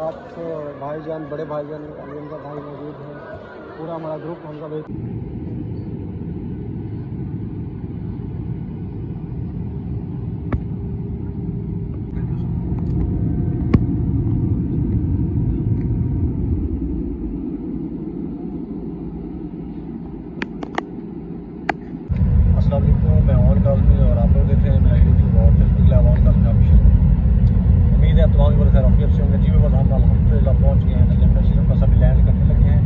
आप भाईजान बड़े भाईजान अभी उनका भाई मौजूद है। पूरा हमारा ग्रुप हमका भाई वालेकुम मैं और काजमी और आप लोग देख रहे हैं मेरा यूट्यूब और फेसबुक लाइव और काजमी ऑफिशियल उम्मीद है तमाम बड़े खैर ऑफियर से होंगे। जी बस हम अलहमदिल्ला पहुँच गए हैं नजम शरीफ बस अभी लैंड करने लगे हैं।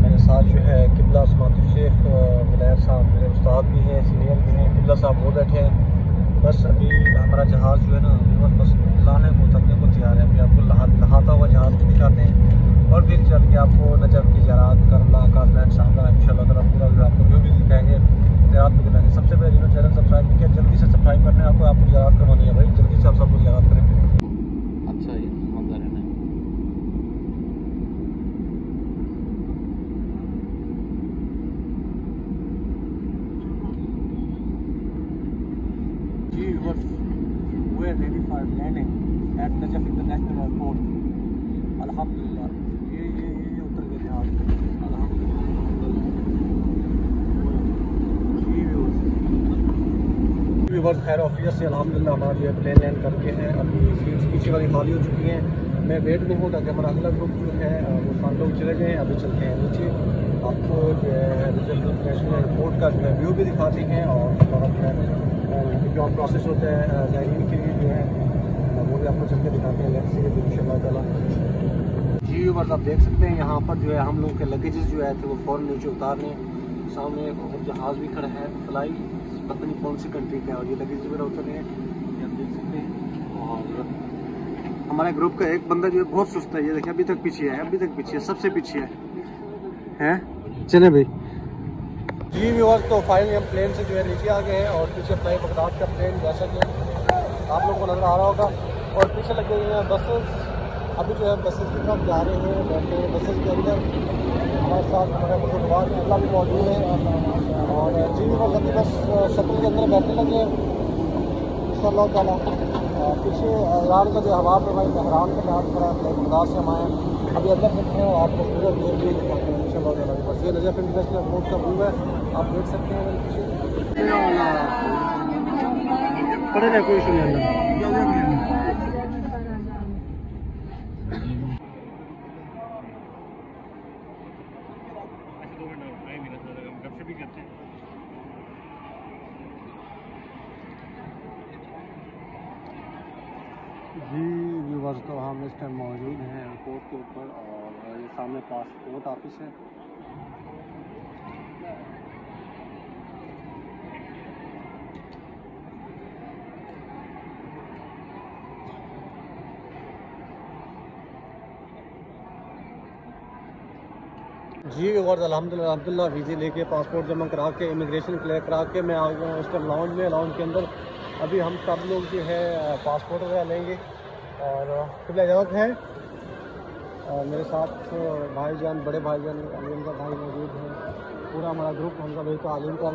मेरे साथ जो है किबला समात शेख विलायत साहब, मेरे उस्ताद भी हैं, सीनियर भी हैं, किबला साहब वो बैठे हैं। बस अभी हमारा जहाज़ जो है ना बस बस लाने को उतरने को तैयार है। अभी आपको लहा लहाता हुआ जहाज़ भी दिखाते हैं। और फिर चल के आपको नजब की जरात करला काजमैन शानदार इन शाला पूरा आपको व्यू भी दिखाएँगे सबसे पहले जिन्होंने चैनल सब्सक्राइब किया जल्दी से सब्सक्राइब करना है आपको आपको जरात करवानी है भाई। जल्दी से आप सबको जरात करें। अच्छा ये मंजर है। ना जी बस we are ready for landing at Najaf International Airport. अल्हम्दुलिल्लाह ये ये ये ये उतर गए जहाज़ व्यूवर्स खैर ऑफ़िस से अल्हम्दुलिल्लाह, हमारा जो है प्लेन लैंड करके हैं। अभी सीट्स पीछे वाली खाली हो चुकी हैं। मैं वेट में हूँ, ताकि हमारा अगला ग्रुप जो है वो सारे लोग चले गए अभी चलते हैं नीचे। आपको जो है इंटरनेशनल एयरपोर्ट का जो है व्यू भी दिखाते हैं और जो प्रोसेस होता है लैंडिंग के लिए जो है वो भी आपको चल के दिखाते हैं। लेट्स सी ताला। जी, व्यूवर्स, आप देख सकते हैं, यहाँ पर जो है हम लोग के लगेजेस जो है थे, वो फ़ौरन नीचे उतारने। सामने जहाज़ भी खड़ा है फ्लाई पता नहीं कौन सी कंट्री का है और ये लगेज वगैरह उतर हैं। आप देख सकते हैं। और हमारे ग्रुप का एक बंदा जो है बहुत सुस्त है ये देखिए अभी तक पीछे है अभी तक पीछे है सबसे पीछे है। हैं? चले भाई। जी व्यूवर्स तो फाइनली हम प्लेन से जो है नीचे आ गए हैं और पीछे फ्लाई बगदाद का प्लेन जैसा कि आप लोगों को नज़र आ रहा होगा। और पीछे लगे हुए हैं बसेस अभी जो है बसेज की तरफ़ जा रहे हैं बैठे हैं बसेस के अंदर हमारे साथ हमारे बुजुर्गवार अल्लाह भी मौजूद है और जी व्यूवर्स अभी बस शक्ल के अंदर बैठने लगे इंशाल्लाह ताला पीछे ईरान का जो हवा पर भाई, बहरान का जहाज़ पड़ा है बगदाद से हम आए अभी अंदर चलते हैं और आपको पूरा व्यू भी इंशाल्लाह ताला। बस ये नजफ इंटरनेशनल एयरपोर्ट का व्यू है, आप देख सकते हैं पीछे। कोई अंदर? जी व्यूवर्स तो हम इस टाइम मौजूद हैं एयरपोर्ट के ऊपर और ये सामने पासपोर्ट ऑफ़िस है। जी, और अलहमदिल्ला अलहमदिल्ला वीज़े लेके पासपोर्ट जमा करा के इमिग्रेशन क्लियर करा के, मैं आ गया हूँ टाइम लाउंज में लाउंज के अंदर। अभी हम सब लोग जो है पासपोर्ट वगैरह लेंगे, और कितना इजाज़त है? मेरे साथ भाईजान, बड़े भाईजान, अलीम का भाई मौजूद हैं। पूरा हमारा ग्रुप हम सब एक आलिम का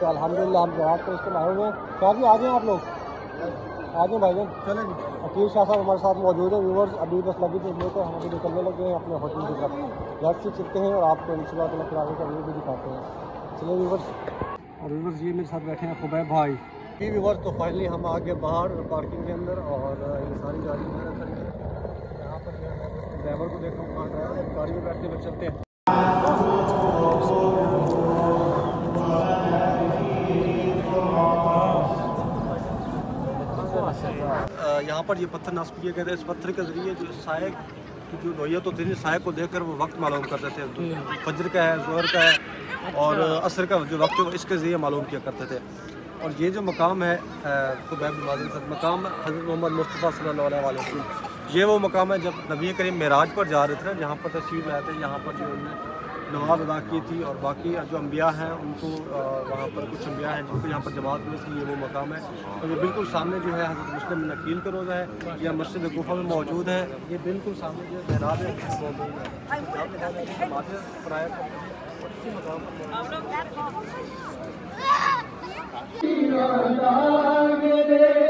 का अलहमदिल्ला हम जवाब को इसके आए हुए हैं। जी, आ जाए आप लोग? आ जाए भाईजान चलेंगे अकील शाह साहब हमारे साथ मौजूद है व्यूवर्स अभी बस लगी तो लेकर हम अभी निकलने लगे हैं अपने होटल की तरफ़ लेट से चलते हैं और आपको इन शाला आगे का व्यू भी दिखाते हैं। चलिए व्यूवर्स और व्यूवर्स ये मेरे साथ बैठे हैं खुबैब भाई। जी व्यूवर्स तो फाइनली हम आगे बाहर पार्किंग के अंदर और ये सारी गाड़ी यहाँ पर ड्राइवर को देखो कहाँ ड्राइवर गाड़ी में बैठते हुए चलते हैं। यहाँ पर ये पत्थर नस्ब किए गए थे। इस पत्थर के ज़रिए जो साय की जो नोयत होती थी साय को देखकर वो वक्त मालूम करते थे। फजर का है जोहर का है और असर का जो वक्त है वो इसके ज़रिए मालूम किया करते थे। और ये जो मकाम है खुबैब मकाम हज़रत मोहम्मद मुस्तफ़ा सल्लल्लाहु अलैहि वसल्लम ये वो मकाम है जब नबी करीम मेराज पर जा रहे थे जहाँ पर तस्वीर लाए थे यहाँ पर जो उन्होंने नमाज़ अदा की थी और बाकी जो अम्बिया हैं, उनको वहाँ पर कुछ अम्बिया हैं जिनको यहाँ पर जमात में थी, ये वो मकाम है। तो ये बिल्कुल सामने जो है हज़रत मुस्लिम नकील का रोज़ा है, या मस्जिद गुफा में मौजूद है। ये बिल्कुल सामने जो है महराब है है।